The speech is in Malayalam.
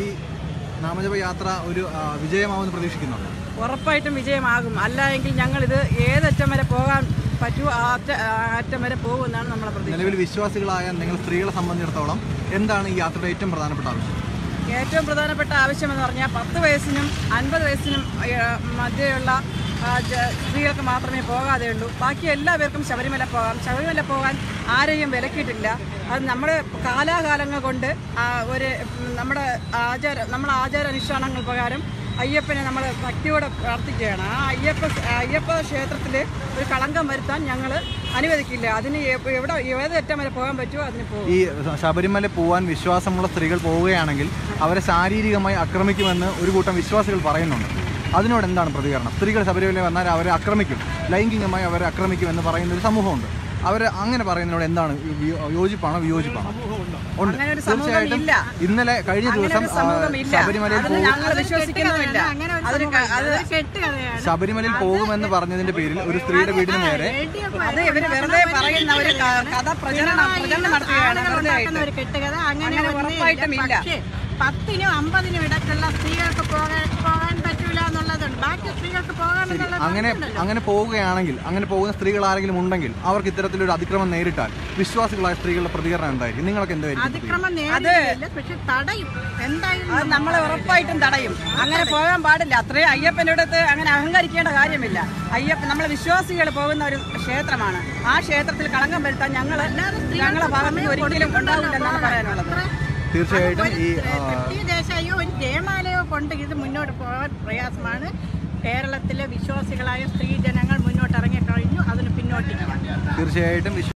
ഈ നാമജപ യാത്ര ഒരു വിജയമാവുമെന്ന് പ്രതീക്ഷിക്കുന്നുണ്ട്? ഉറപ്പായിട്ടും വിജയമാകും. അല്ല എങ്കിൽ ഞങ്ങളിത് ഏതറ്റം വരെ പോകാൻ പറ്റുമോ ആ ആ അറ്റം വരെ പോകുമെന്നാണ് നമ്മളെ പ്രതീക്ഷ. നിലവിൽ വിശ്വാസികളായ നിങ്ങൾ സ്ത്രീകളെ സംബന്ധിച്ചിടത്തോളം എന്താണ് ഈ യാത്രയുടെ ഏറ്റവും പ്രധാനപ്പെട്ട ആവശ്യം? ഏറ്റവും പ്രധാനപ്പെട്ട ആവശ്യം എന്ന് പറഞ്ഞാൽ പത്ത് വയസ്സിനും അൻപത് വയസ്സിനും മധ്യയുള്ള സ്ത്രീകൾക്ക് മാത്രമേ പോകാതെ ഉള്ളൂ. ബാക്കി എല്ലാവർക്കും ശബരിമല പോകാം. ശബരിമല പോകാൻ ആരെയും വിലക്കിയിട്ടില്ല. അത് നമ്മുടെ കാലാകാലങ്ങൾ കൊണ്ട് ഒരു നമ്മുടെ ആചാര നമ്മുടെ ആചാര അനുഷ്ഠാനങ്ങൾ പ്രകാരം അയ്യപ്പനെ നമ്മൾ ഭക്തിയോടെ പ്രാർത്ഥിക്കുകയാണ്. ആ അയ്യപ്പ അയ്യപ്പ ക്ഷേത്രത്തിൽ ഒരു കളങ്കം വരുത്താൻ ഞങ്ങൾ അനുവദിക്കില്ല. അതിന് എവിടെ ഏത് ഏറ്റവും വരെ പോകാൻ പറ്റുമോ അതിന് പോകും. ഈ ശബരിമല പോകാൻ വിശ്വാസമുള്ള സ്ത്രീകൾ പോവുകയാണെങ്കിൽ അവരെ ശാരീരികമായി ആക്രമിക്കുമെന്ന് ഒരു കൂട്ടം വിശ്വാസികൾ പറയുന്നുണ്ട്. അതിനോട് എന്താണ് പ്രതികരണം? സ്ത്രീകൾ ശബരിമല വന്നാൽ അവരെ ആക്രമിക്കും. ലൈംഗികമായി അവരെ ആക്രമിക്കും എന്ന് പറയുന്ന ഒരു സമൂഹമുണ്ട്. അവർ അങ്ങനെ പറയുന്നതിനോട് എന്താണ് യോജിപ്പാണ് യോജിപ്പാണോ വിയോജിപ്പാണോ? ഉണ്ട്? അങ്ങനെ ഒരു സമൂഹം തീർച്ചയായിട്ടും ഇന്നലെ കഴിഞ്ഞ ദിവസം ശബരിമലയിൽ ശബരിമലയിൽ പോകുമെന്ന് പറഞ്ഞതിന്റെ പേരിൽ ഒരു സ്ത്രീയുടെ വീടിന് നേരെ പത്തിനും അമ്പതിനും ഇടയ്ക്കുള്ള സ്ത്രീകൾക്ക് പോകാൻ പോകാൻ പറ്റൂല എന്നുള്ളതുണ്ട്. ബാക്കി അങ്ങനെ അങ്ങനെ പോവുകയാണെങ്കിൽ അങ്ങനെ പോകുന്ന സ്ത്രീകൾ ആരെങ്കിലും ഉണ്ടെങ്കിൽ അവർക്ക് ഇത്തരത്തിലൊരു അതിക്രമം നേരിട്ടാൽ വിശ്വാസികളായ സ്ത്രീകളുടെ പ്രതികരണം എന്തായിരിക്കും? നിങ്ങൾക്ക് എന്തായിരിക്കും നമ്മളെ ഉറപ്പായിട്ടും തടയും. അങ്ങനെ പോകാൻ പാടില്ല. അത്രയും അയ്യപ്പന്റെ അടുത്ത് അങ്ങനെ അഹങ്കരിക്കേണ്ട കാര്യമില്ല. അയ്യപ്പൻ നമ്മളെ വിശ്വാസികൾ പോകുന്ന ഒരു ക്ഷേത്രമാണ്. ആ ക്ഷേത്രത്തിൽ കളങ്കം വരുത്താൻ ഞങ്ങൾ ഞങ്ങളെ ഭാഗത്ത് നിന്ന് ഒരിക്കലും ഉണ്ടാവില്ലെന്നാണ് പറയാനുള്ളത്. തീർച്ചയായിട്ടും ഈ ദേശായോ ഒരു ജയമാലയോ കൊണ്ട് ഇത് മുന്നോട്ട് പോകാൻ പ്രയാസമാണ്. കേരളത്തിലെ വിശ്വാസികളായ സ്ത്രീ ജനങ്ങൾ മുന്നോട്ട് ഇറങ്ങിക്കഴിഞ്ഞു അതിന് പിന്നോട്ടില്ല തീർച്ചയായിട്ടും